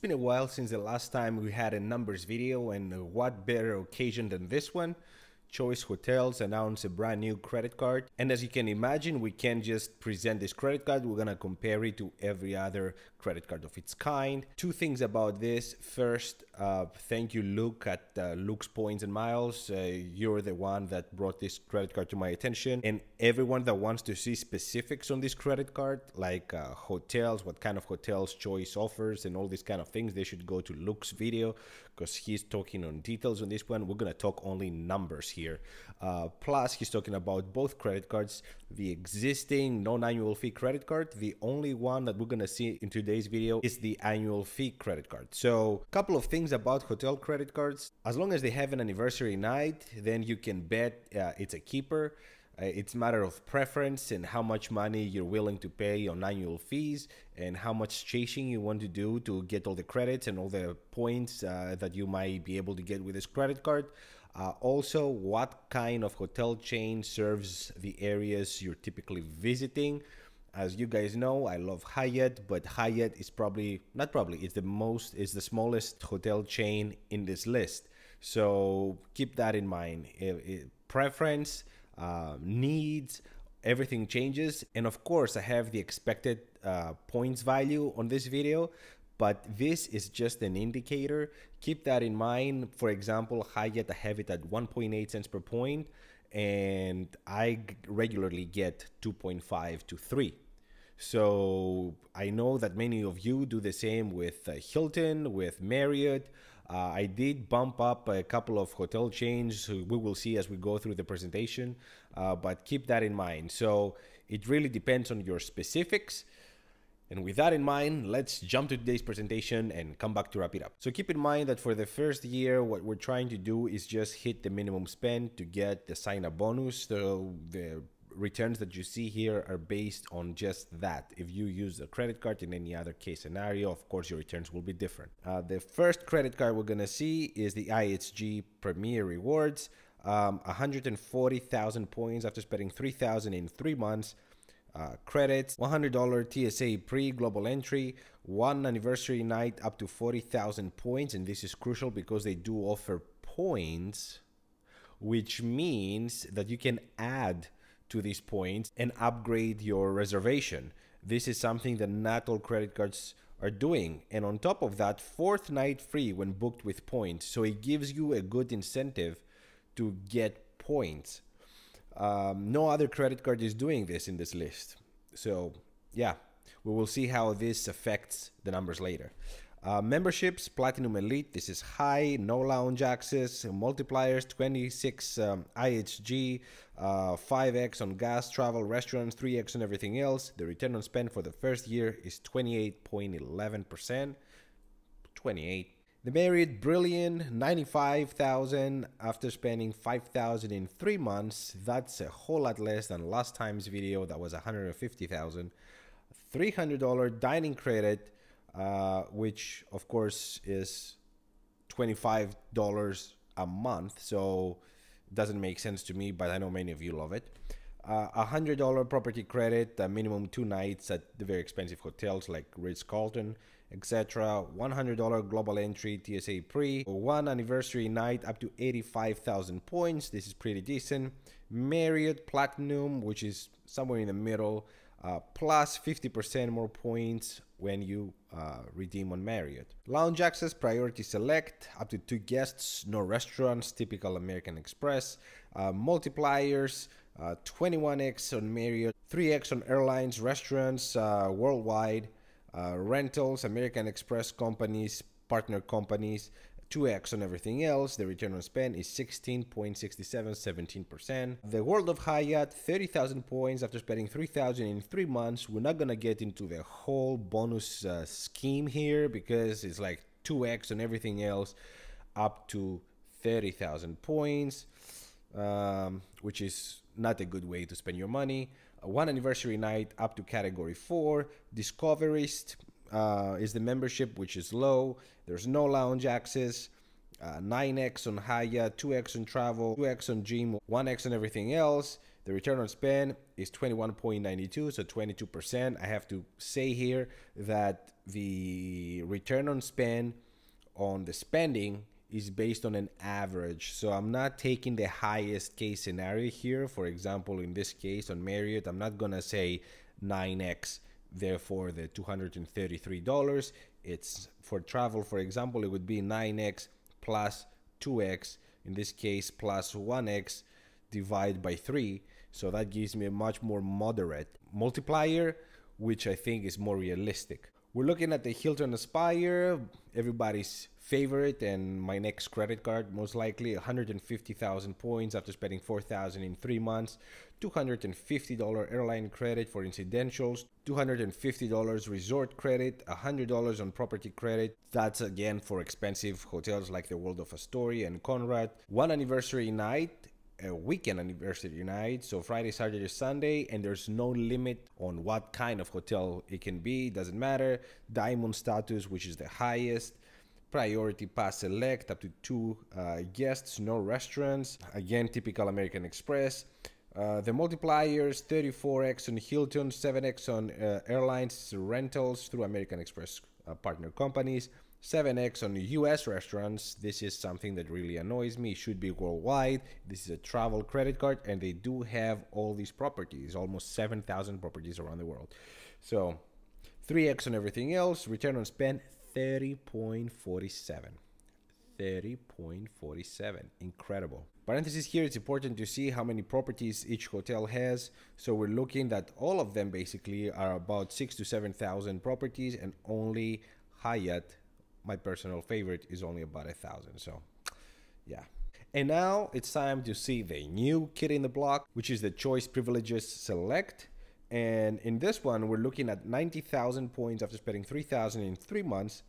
been a while since the last time we had a numbers video and what better occasion than this one Choice Hotels announced a brand new credit card. And as you can imagine, we can't just present this credit card. We're gonna compare it to every other credit card of its kind. Two things about this. First, uh, thank you, Luke at uh, Luke's Points and Miles. Uh, you're the one that brought this credit card to my attention. And everyone that wants to see specifics on this credit card, like uh, hotels, what kind of hotels Choice offers, and all these kind of things, they should go to Luke's video because he's talking on details on this one. We're gonna talk only numbers here. Uh, plus, he's talking about both credit cards, the existing non-annual fee credit card. The only one that we're gonna see in today's video is the annual fee credit card. So, a couple of things about hotel credit cards. As long as they have an anniversary night, then you can bet uh, it's a keeper. Uh, it's a matter of preference and how much money you're willing to pay on annual fees and how much chasing you want to do to get all the credits and all the points uh, that you might be able to get with this credit card. Uh, also, what kind of hotel chain serves the areas you're typically visiting. As you guys know, I love Hyatt, but Hyatt is probably not probably it's the most is the smallest hotel chain in this list. So keep that in mind. It, it, preference uh, needs, everything changes. And of course, I have the expected uh, points value on this video, but this is just an indicator. Keep that in mind. For example, Hyatt, I have it at 1.8 cents per point, and I regularly get 2.5 to 3. So I know that many of you do the same with uh, Hilton, with Marriott. Uh, I did bump up a couple of hotel chains we will see as we go through the presentation, uh, but keep that in mind. So it really depends on your specifics. And with that in mind, let's jump to today's presentation and come back to wrap it up. So keep in mind that for the first year, what we're trying to do is just hit the minimum spend to get the sign up bonus. So the returns that you see here are based on just that. If you use a credit card in any other case scenario, of course, your returns will be different. Uh, the first credit card we're gonna see is the IHG Premier Rewards. Um, 140,000 points after spending 3,000 in three months. Uh, credits, $100 TSA pre global entry, one anniversary night up to 40,000 points. And this is crucial because they do offer points, which means that you can add to these points and upgrade your reservation. This is something that not all credit cards are doing. And on top of that, fourth night free when booked with points. So it gives you a good incentive to get points. Um, no other credit card is doing this in this list. So, yeah, we will see how this affects the numbers later. Uh, memberships, Platinum Elite, this is high, no lounge access, multipliers, 26 um, IHG, uh, 5x on gas, travel, restaurants, 3x on everything else. The return on spend for the first year is 28.11%. 28. The Marriott Brilliant, 95,000 after spending 5,000 in three months. That's a whole lot less than last time's video. That was 150,000. $300 dining credit uh, which of course is $25 a month. So it doesn't make sense to me, but I know many of you love it. Uh, a uh, hundred dollar property credit, uh, minimum two nights at the very expensive hotels like Ritz Carlton, etc. One hundred dollar global entry TSA pre, one anniversary night up to eighty five thousand points. This is pretty decent. Marriott Platinum, which is somewhere in the middle, uh, plus 50% more points when you uh, redeem on Marriott. Lounge access, priority select, up to two guests, no restaurants, typical American Express. Uh, multipliers, 21x uh, on Marriott, 3x on airlines, restaurants uh, worldwide, rentals, American Express companies, partner companies, 2x on everything else. The return on spend is 16.67, 17%. The World of Hyatt, 30,000 points after spending 3,000 in three months. We're not gonna get into the whole bonus uh, scheme here because it's like 2x on everything else up to 30,000 points, um, which is not a good way to spend your money. Uh, one anniversary night up to category four. Discoverist, uh, is the membership, which is low. There's no lounge access. Uh, 9x on Hyatt, 2x on travel, 2x on gym, 1x on everything else. The return on spend is 21.92, so 22%. I have to say here that the return on spend on the spending is based on an average. So I'm not taking the highest case scenario here. For example, in this case on Marriott, I'm not going to say 9x, therefore the $233. It's for travel, for example, it would be 9x plus 2x, in this case plus 1x divide by 3 so that gives me a much more moderate multiplier which I think is more realistic. We're looking at the Hilton Aspire, everybody's favorite and my next credit card most likely 150,000 points after spending 4,000 in 3 months, $250 airline credit for incidentals, $250 resort credit, $100 on property credit. That's again for expensive hotels like the Waldorf Astoria and Conrad. One anniversary night a weekend anniversary night, so Friday, Saturday, Sunday, and there's no limit on what kind of hotel it can be, It doesn't matter. Diamond status, which is the highest. Priority Pass Select, up to two uh, guests, no restaurants. Again, typical American Express. Uh, the multipliers 34x on Hilton, 7x on uh, airlines, rentals through American Express uh, partner companies. 7x on US restaurants. This is something that really annoys me. It should be worldwide. This is a travel credit card, and they do have all these properties, almost 7,000 properties around the world. So 3x on everything else. Return on spend 30.47. 30.47. Incredible. Parenthesis here, it's important to see how many properties each hotel has. So we're looking that all of them basically are about six to 7,000 properties and only Hyatt my personal favorite is only about a thousand. So, yeah. And now it's time to see the new kid in the block, which is the Choice Privileges Select. And in this one, we're looking at 90,000 points after spending 3,000 in three months.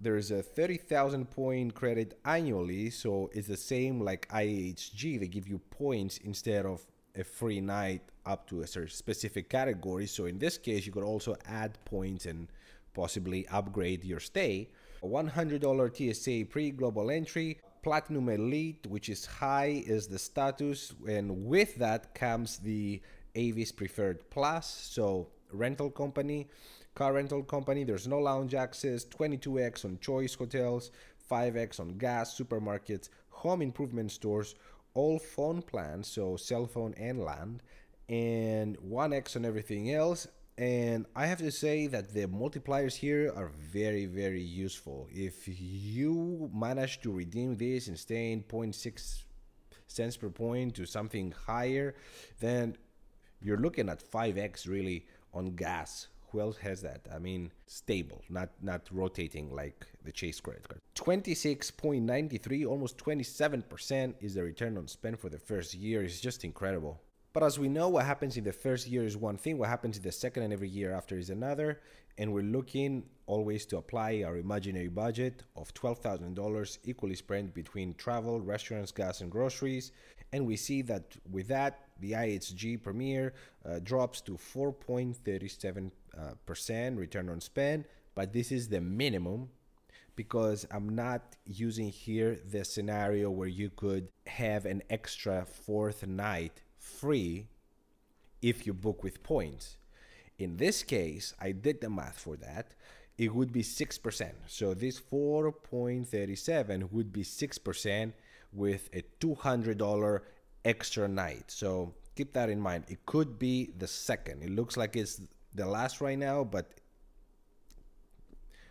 There's a 30,000 point credit annually, so it's the same like IHG. They give you points instead of a free night up to a certain specific category. So in this case, you could also add points and possibly upgrade your stay. $100 TSA pre global entry, Platinum Elite, which is high, is the status, and with that comes the Avis Preferred Plus, so rental company, car rental company. There's no lounge access, 22x on choice hotels, 5x on gas, supermarkets, home improvement stores, all phone plans, so cell phone and land, and 1x on everything else, and I have to say that the multipliers here are very, very useful. If you manage to redeem this and stay in 0.6 cents per point to something higher, then you're looking at 5x really on gas. Who else has that? I mean, stable, not not rotating like the Chase credit card. 26.93, almost 27% is the return on spend for the first year. It's just incredible. But as we know, what happens in the first year is one thing, what happens in the second and every year after is another. And we're looking always to apply our imaginary budget of $12,000 equally spread between travel, restaurants, gas, and groceries. And we see that with that, the IHG Premier uh, drops to 4.37% uh, return on spend. But this is the minimum because I'm not using here the scenario where you could have an extra fourth night free if you book with points. In this case, I did the math for that. It would be 6%. So this 4.37 would be 6% with a $200 extra night. So keep that in mind. It could be the second. It looks like it's the last right now, but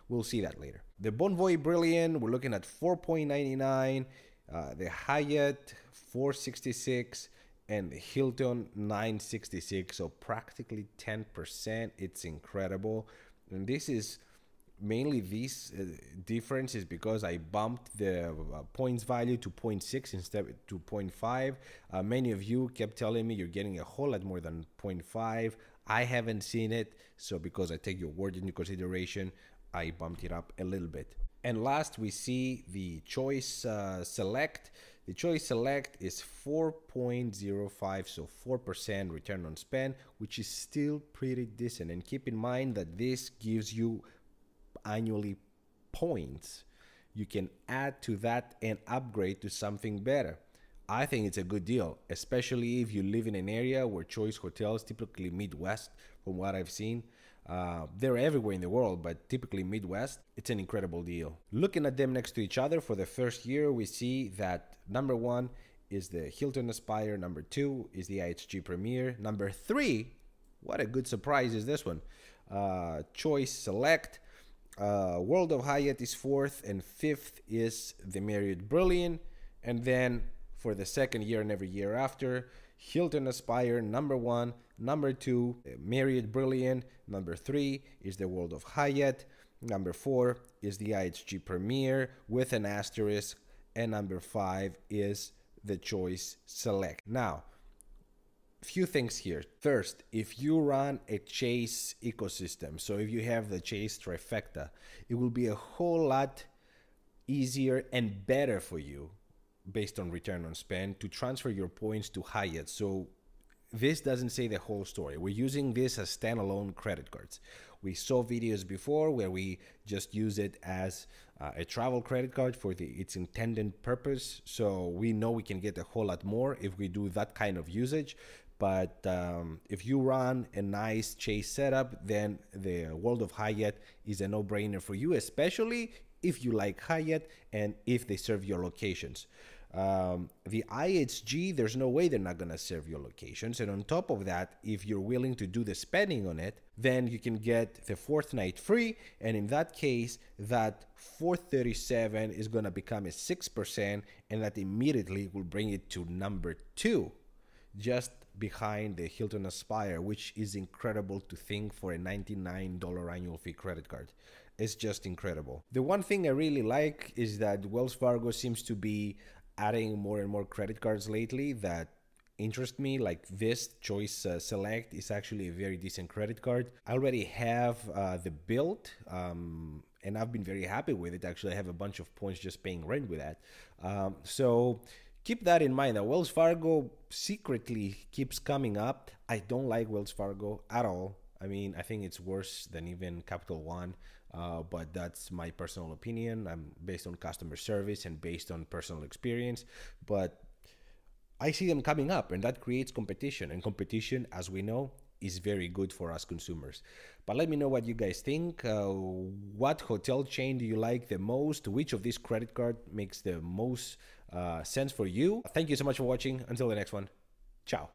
we'll see that later. The Bonvoy Brilliant, we're looking at 4.99. Uh, the Hyatt 466 and Hilton 966 so practically 10% it's incredible. And this is mainly this uh, difference is because I bumped the uh, points value to 0.6 instead to 0.5 uh, many of you kept telling me you're getting a whole lot more than 0.5 I haven't seen it so because I take your word into consideration I bumped it up a little bit. And last we see the choice uh, select the choice select is 4.05, so 4% return on spend, which is still pretty decent. And keep in mind that this gives you annually points. You can add to that and upgrade to something better. I think it's a good deal, especially if you live in an area where choice hotels, typically Midwest, from what I've seen, uh, they're everywhere in the world, but typically Midwest, it's an incredible deal. Looking at them next to each other for the first year, we see that number one is the Hilton Aspire, number two is the IHG Premier, number three, what a good surprise is this one, uh, Choice Select, uh, World of Hyatt is fourth, and fifth is the Marriott Brilliant, and then for the second year and every year after, Hilton Aspire, number one. Number two, Marriott Brilliant. Number three is the World of Hyatt. Number four is the IHG Premier with an asterisk. And number five is the Choice Select. Now, few things here. First, if you run a Chase ecosystem, so if you have the Chase trifecta, it will be a whole lot easier and better for you based on return on spend to transfer your points to Hyatt. So this doesn't say the whole story. We're using this as standalone credit cards. We saw videos before where we just use it as uh, a travel credit card for the its intended purpose. So we know we can get a whole lot more if we do that kind of usage. But um, if you run a nice Chase setup, then the World of Hyatt is a no-brainer for you, especially if you like Hyatt and if they serve your locations. Um, the IHG, there's no way they're not going to serve your locations. And on top of that, if you're willing to do the spending on it, then you can get the fourth night free. And in that case, that 437 is going to become a 6%, and that immediately will bring it to number two, just behind the Hilton Aspire, which is incredible to think for a $99 annual fee credit card. It's just incredible. The one thing I really like is that Wells Fargo seems to be adding more and more credit cards lately that interest me like this choice uh, select is actually a very decent credit card. I already have uh, the Bilt um, and i've been very happy with it. Actually i have a bunch of points just paying rent with that. Um, so keep that in mind. That wells fargo secretly keeps coming up. I don't like wells fargo at all. I mean i think it's worse than even capital one uh, but that's my personal opinion. I'm based on customer service and based on personal experience. But I see them coming up, and that creates competition. And competition, as we know, is very good for us consumers. But let me know what you guys think. Uh, what hotel chain do you like the most? Which of these credit card makes the most uh, sense for you? Thank you so much for watching. Until the next one, ciao.